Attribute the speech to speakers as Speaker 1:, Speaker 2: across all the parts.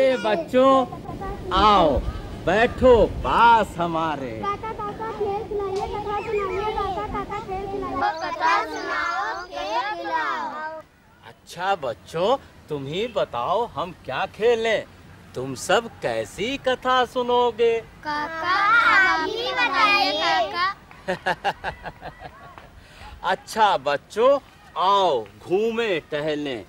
Speaker 1: मेरे बच्चों आओ बैठो पास हमारे।
Speaker 2: काका काका खेल खिलाइए कथा सुनाइए काका काका खेल खिलाइए। कथा सुनाओ खेल खिलाओ।
Speaker 1: अच्छा बच्चों तुम ही बताओ हम क्या खेलें। तुम सब कैसी कथा सुनोगे?
Speaker 2: काका आप ही बताइए काका।
Speaker 1: अच्छा बच्चों आओ घूमे टहलें।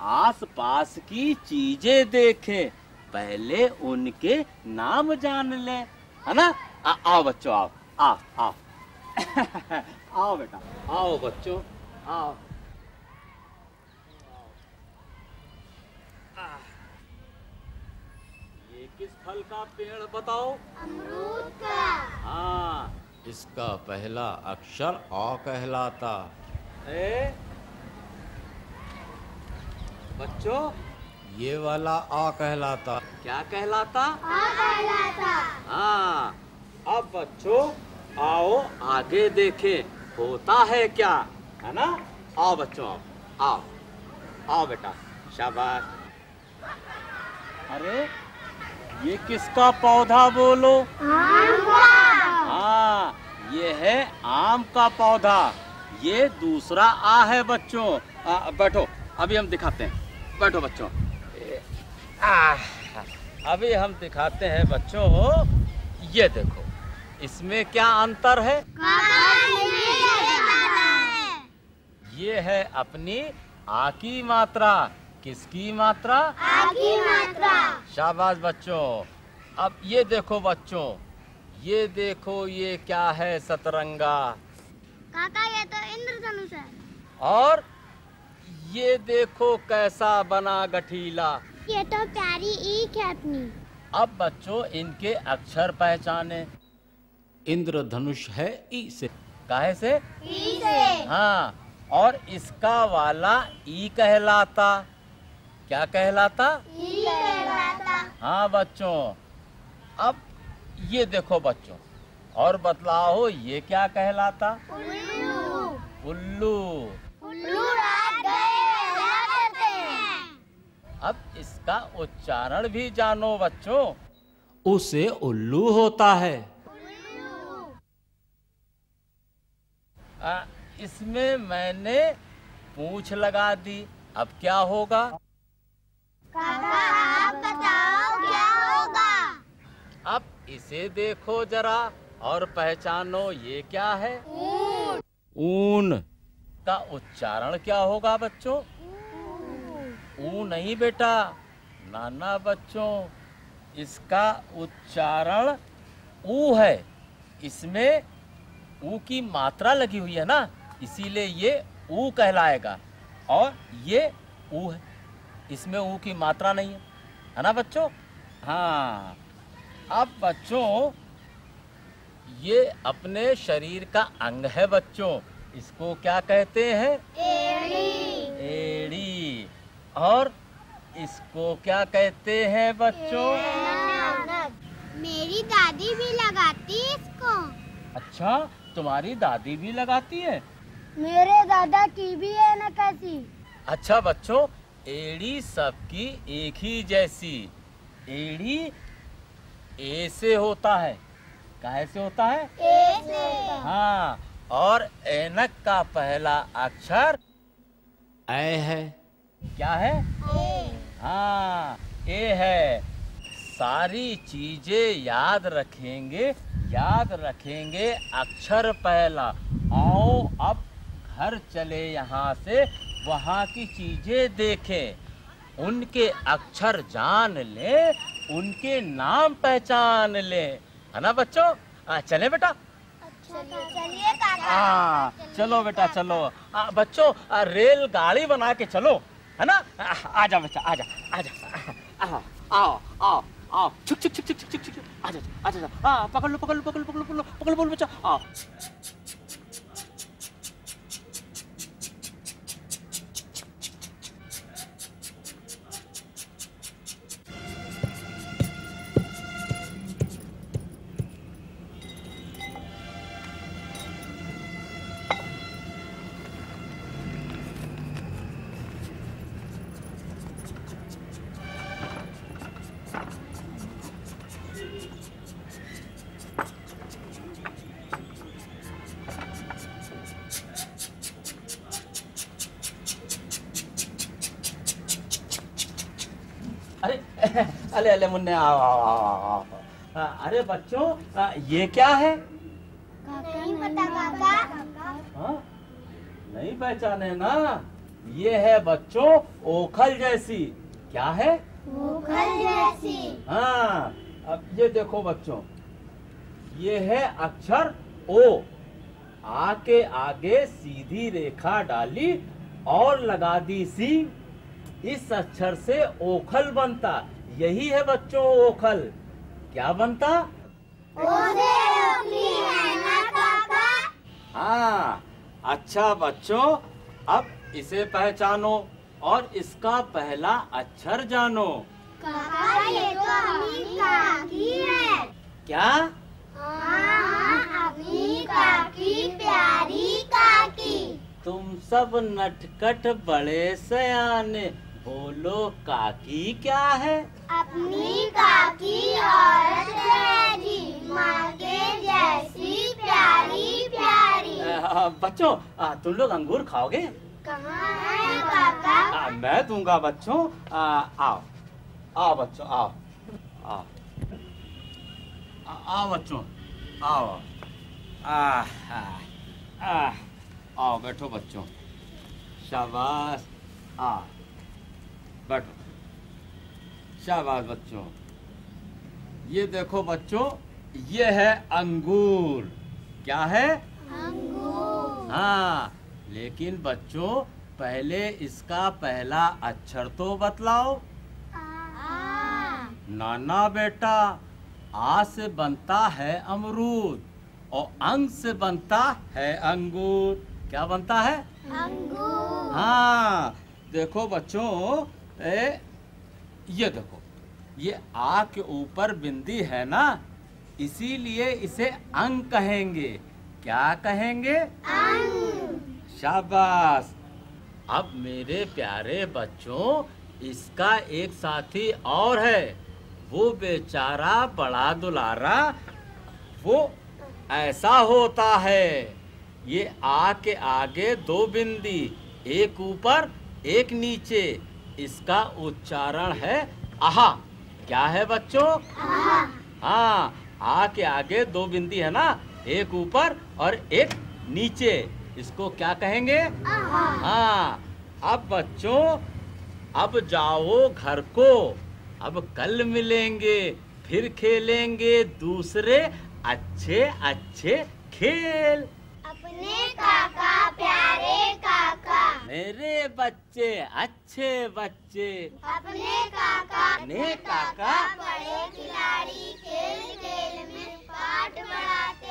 Speaker 1: आस पास की चीज़ें देखें। पहले उनके नाम जान लें। है ना? आ, आओ बच्चों आओ। आओ आओ। आओ बेटा आओ बच्चों आओ। ये किस फल का पेड़ बताओ?
Speaker 2: अमरूद का।
Speaker 1: हाँ।
Speaker 3: इसका पहला अक्षर अ कहलाता।
Speaker 1: ए? बच्चों।
Speaker 3: ये वाला आ कहलाता।
Speaker 1: क्या कहलाता?
Speaker 2: आ कहलाता।
Speaker 1: हाँ। अब बच्चों आओ आगे देखें होता है क्या? है ना? आओ बच्चों आओ। आओ। आओ बेटा शाबाश। अरे ये किसका पौधा बोलो?
Speaker 2: आम का।
Speaker 1: हाँ ये है आम का पौधा। ये दूसरा आ है बच्चों। आ, बैठो अभी हम दिखाते हैं। बैठो बच्चों। अभी हम दिखाते हैं बच्चों ये देखो इसमें क्या अंतर है? ये है अपनी आ की मात्रा। किसकी मात्रा
Speaker 2: आगी मात्रा?
Speaker 1: शाबाश बच्चों। अब ये देखो बच्चों ये देखो ये क्या है सतरंगा।
Speaker 2: काका ये तो इंद्रधनुष है।
Speaker 1: और ये देखो कैसा बना गठीला।
Speaker 2: ये तो प्यारी ईख है अपनी।
Speaker 1: अब बच्चों इनके अक्षर पहचाने।
Speaker 3: इंद्रधनुष है ई से।
Speaker 1: काहे से?
Speaker 2: ई से।
Speaker 1: हाँ और इसका वाला ई कहलाता। क्या कहलाता?
Speaker 2: ई कहलाता।
Speaker 1: हाँ बच्चों अब ये देखो बच्चों और बतलाओ ये क्या कहलाता?
Speaker 2: उल्लू।
Speaker 1: उल्लू।
Speaker 2: उल्लू रात गए क्या करते हैं
Speaker 1: अब इसका उच्चारण भी जानो बच्चों। उसे उल्लू होता है। आ, इसमें मैंने पूछ लगा दी। अब क्या होगा?
Speaker 2: काका आप बताओ क्या होगा?
Speaker 1: अब इसे देखो जरा और पहचानो ये क्या है। ऊन। का उच्चारण क्या होगा बच्चों? ऊ नहीं बेटा। नाना बच्चों इसका उच्चारण ऊ है। इसमें ऊ की मात्रा लगी हुई है ना इसीलिए ये ऊ कहलाएगा और ये ऊ है। इसमें ऊ की मात्रा नहीं है है ना बच्चों? हाँ। अब बच्चों ये अपने शरीर का अंग है बच्चों। इसको क्या कहते हैं?
Speaker 2: एड़ी।
Speaker 1: एड़ी। और इसको क्या कहते हैं बच्चों?
Speaker 2: मेरी दादी भी लगाती है इसको।
Speaker 1: अच्छा तुम्हारी दादी भी लगाती है?
Speaker 2: मेरे दादा की भी है न कैसी।
Speaker 1: अच्छा बच्चों एड़ी सबकी एक ही जैसी। एड़ी ए से होता है। काहे से होता है?
Speaker 2: ए से।
Speaker 1: हाँ और एनक का पहला अक्षर
Speaker 3: ए है।
Speaker 1: क्या है? हाँ ये है। सारी चीज़ें याद रखेंगे याद रखेंगे अक्षर पहला। आओ अब घर चले यहाँ से वहाँ की चीज़ें देखें। उनके अक्षर जान ले उनके नाम पहचान ले। है ना बच्चों? आ, चले बेटा।
Speaker 2: चलिए
Speaker 1: हाँ चलो बेटा चलो। आ, बच्चों आ, रेल गाड़ी बना के चलो। है ना आ, जा बच्चा आ जा आ जा आओ आओ आओ छुक छुक छुक छुक छुक छुक आ जा आ जा हाँ पकड़ पकड़ लो पकड़ लो पकड़ लो पकड़ लो पकड़ लो बच्चा आओ अरे अरे मुन्ने आओ आओ आओ आओ। अरे बच्चों ये क्या है?
Speaker 2: नहीं पता काका।
Speaker 1: हाँ? नहीं पहचाने ना। ये है बच्चों ओखल जैसी। क्या है?
Speaker 2: मुखल जैसी।
Speaker 1: हाँ अब ये देखो बच्चों। ये है अक्षर ओ। आ के आगे सीधी रेखा डाली और लगा दी सी। इस अक्षर से ओखल बनता। यही है बच्चों ओखल। क्या बनता?
Speaker 2: है ना काका?
Speaker 1: हाँ अच्छा बच्चों अब इसे पहचानो और इसका पहला अक्षर जानो।
Speaker 2: काका ये तो अपनी काकी है।
Speaker 1: क्या?
Speaker 2: हाँ अपनी काकी प्यारी काकी।
Speaker 1: तुम सब नटखट बड़े सयाने बोलो काकी क्या है?
Speaker 2: अपनी काकी औरत है जी माँ के जैसी प्यारी प्यारी।
Speaker 1: आ, बच्चों आ, तुम लोग अंगूर खाओगे?
Speaker 2: कहाँ है काका
Speaker 1: आ, मैं दूँगा बच्चों। आ, आओ। आओ बच्चों आओ। आओ। आ- आओ बच्चों। आओ। आ, आ, आ, आओ बैठो बच्चों। शाबाश। आ बैठो। शाबाश बच्चों। ये देखो बच्चों ये है अंगूर। क्या है?
Speaker 2: अंगूर।
Speaker 1: हाँ लेकिन बच्चों पहले इसका पहला अक्षर तो बतलाओ।
Speaker 2: आ।
Speaker 1: नाना बेटा आ से बनता है अमरूद और अंग से बनता है अंगूर। क्या बनता है?
Speaker 2: अंगूर।
Speaker 1: हाँ देखो बच्चों ए, ये देखो ये आ के ऊपर बिंदी है ना इसीलिए इसे अंग कहेंगे। क्या कहेंगे?
Speaker 2: अंग।
Speaker 1: शाबाश। अब मेरे प्यारे बच्चों इसका एक साथी और है। वो बेचारा बड़ा दुलारा वो ऐसा होता है। ये आ के आगे दो बिंदी एक ऊपर एक नीचे। इसका उच्चारण है आहा। क्या है बच्चों? हाँ आ के आगे दो बिंदी है ना? एक ऊपर और एक नीचे। इसको क्या कहेंगे? हाँ अब बच्चों अब जाओ घर को। अब कल मिलेंगे फिर खेलेंगे दूसरे अच्छे अच्छे खेल।
Speaker 2: अपने काका प्यारे काका।
Speaker 1: मेरे बच्चे अच्छे बच्चे।
Speaker 2: अपने काका
Speaker 1: अपने काका
Speaker 2: बड़े खिलाड़ी खेल खेल में पाठ पढ़ाते